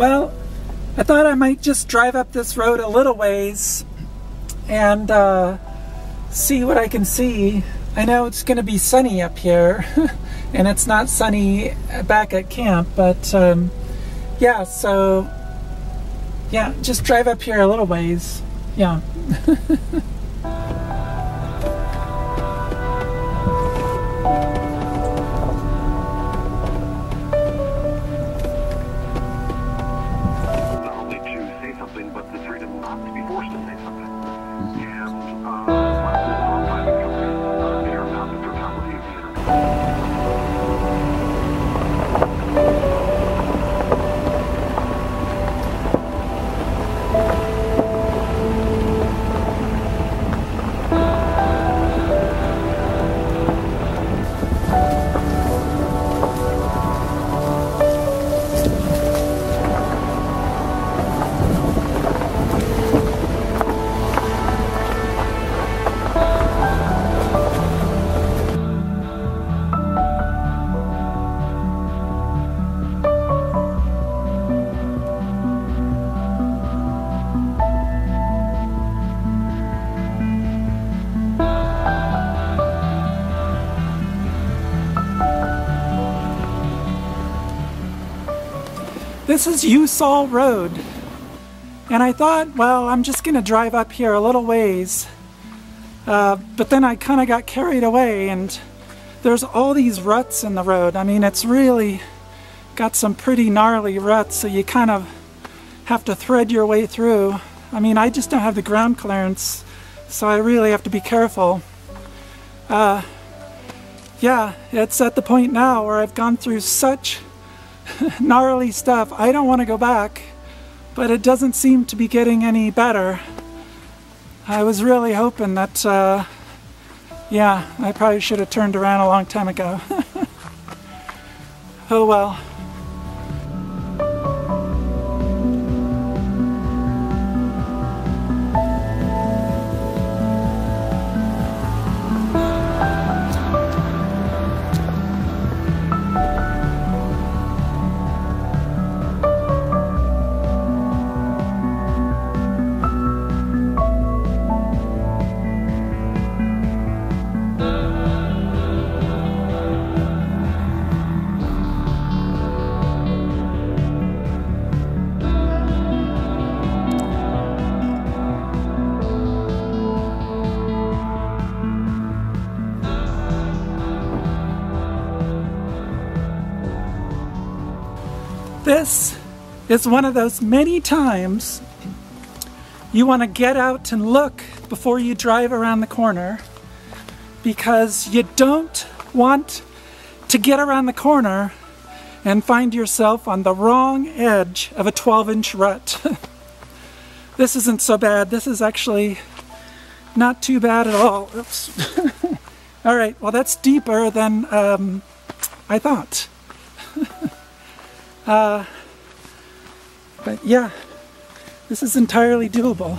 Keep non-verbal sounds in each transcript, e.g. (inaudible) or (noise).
I thought I might just drive up this road a little ways and uh, see what I can see. I know it's going to be sunny up here, (laughs) and it's not sunny back at camp, but um, yeah, so yeah, just drive up here a little ways. Yeah. (laughs) This is Usal Road. And I thought, well, I'm just going to drive up here a little ways. Uh, but then I kind of got carried away, and there's all these ruts in the road. I mean, it's really got some pretty gnarly ruts, so you kind of have to thread your way through. I mean, I just don't have the ground clearance, so I really have to be careful. Uh, yeah, it's at the point now where I've gone through such (laughs) gnarly stuff. I don't want to go back, but it doesn't seem to be getting any better. I was really hoping that, uh, yeah, I probably should have turned around a long time ago. (laughs) oh well. This is one of those many times you want to get out and look before you drive around the corner because you don't want to get around the corner and find yourself on the wrong edge of a 12 inch rut. (laughs) this isn't so bad. This is actually not too bad at all. (laughs) All right, well that's deeper than um, I thought. Uh, but yeah, this is entirely doable.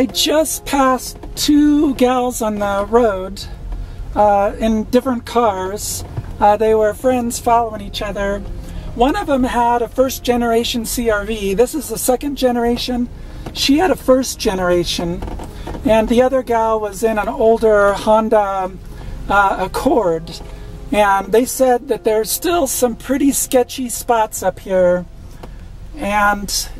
I just passed two gals on the road uh, in different cars. Uh, they were friends following each other. One of them had a first generation CRV. This is the second generation. She had a first generation. And the other gal was in an older Honda uh, Accord. And they said that there's still some pretty sketchy spots up here. And,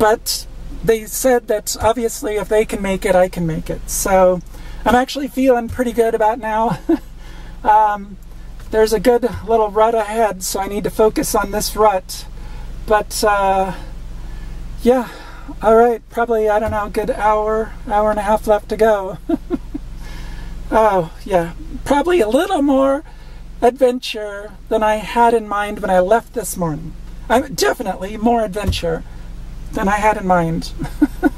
but they said that obviously if they can make it, I can make it. So I'm actually feeling pretty good about now. (laughs) um, there's a good little rut ahead, so I need to focus on this rut. But uh, yeah, all right, probably, I don't know, good hour, hour and a half left to go. (laughs) oh, yeah, probably a little more adventure than I had in mind when I left this morning. I'm definitely more adventure than I had in mind. (laughs)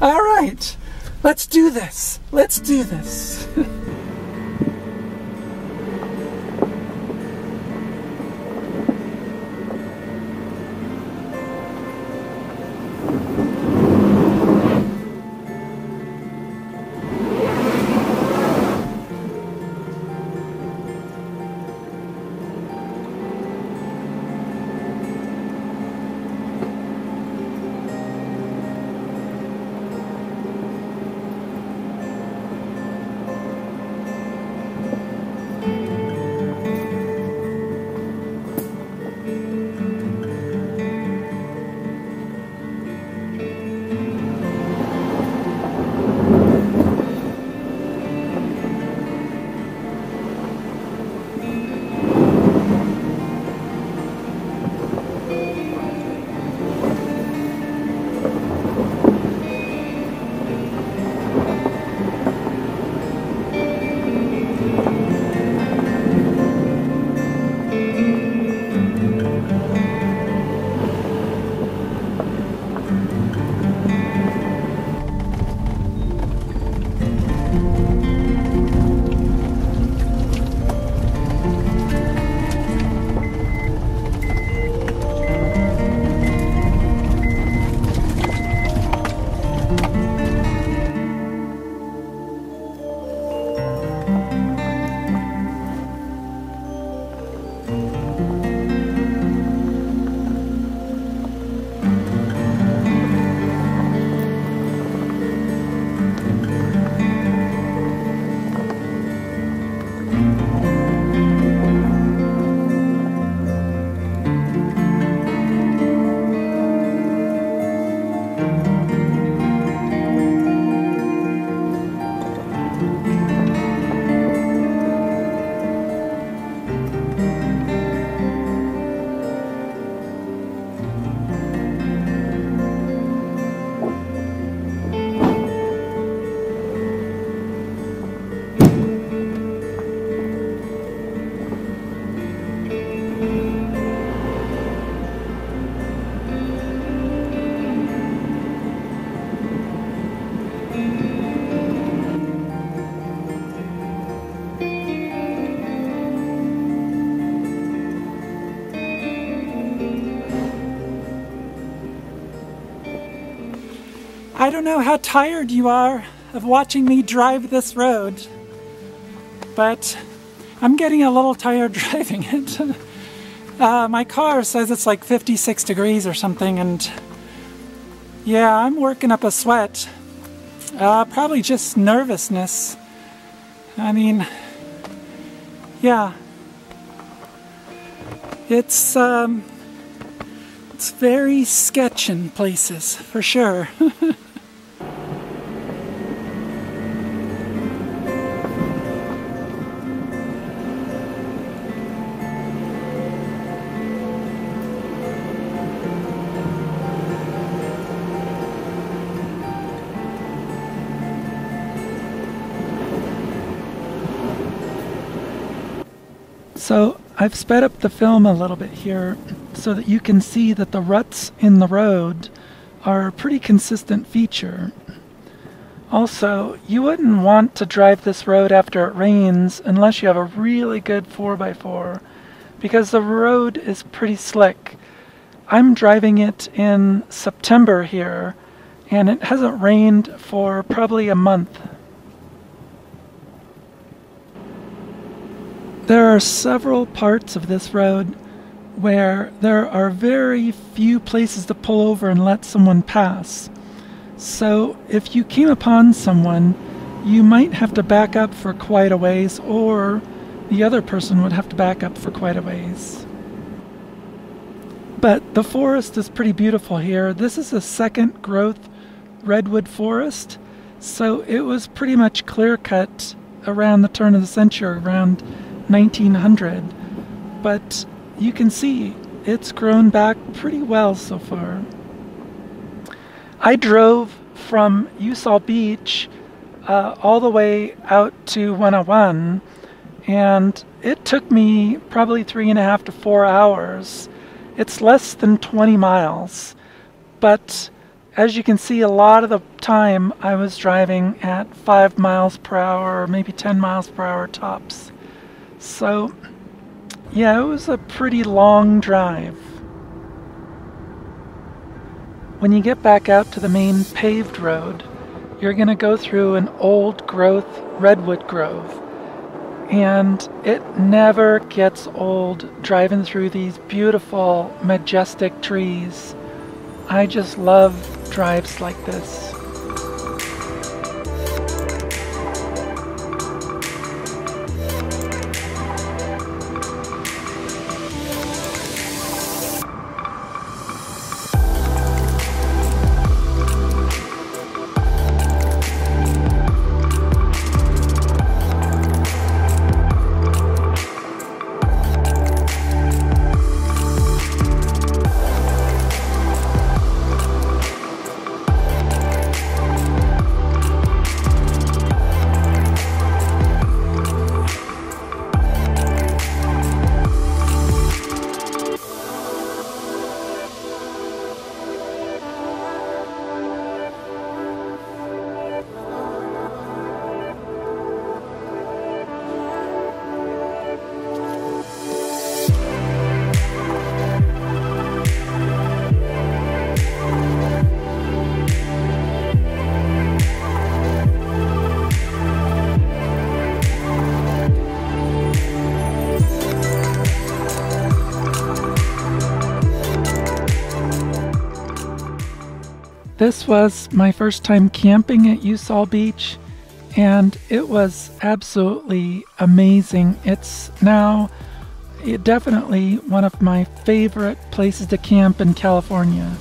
All right, let's do this. Let's do this. (laughs) I don't know how tired you are of watching me drive this road, but I'm getting a little tired (laughs) driving it. uh, my car says it's like 56 degrees or something, and yeah, I'm working up a sweat. Uh, probably just nervousness. I mean, yeah. It's, um, it's very sketch in places, for sure. (laughs) So I've sped up the film a little bit here so that you can see that the ruts in the road are a pretty consistent feature. Also, you wouldn't want to drive this road after it rains unless you have a really good 4x4 because the road is pretty slick. I'm driving it in September here and it hasn't rained for probably a month. There are several parts of this road where there are very few places to pull over and let someone pass. So if you came upon someone you might have to back up for quite a ways, or the other person would have to back up for quite a ways. But the forest is pretty beautiful here. This is a second growth redwood forest, so it was pretty much clear cut around the turn of the century, around 1900. But you can see it's grown back pretty well so far. I drove from Usal Beach uh, all the way out to 101, and it took me probably three and a half to four hours. It's less than 20 miles, but as you can see, a lot of the time I was driving at 5 miles per hour or maybe 10 miles per hour tops. So, yeah, it was a pretty long drive. When you get back out to the main paved road, you're going to go through an old growth redwood grove. And it never gets old driving through these beautiful, majestic trees. I just love drives like this. This was my first time camping at Usal Beach, and it was absolutely amazing. It's now eh, definitely one of my favorite places to camp in California.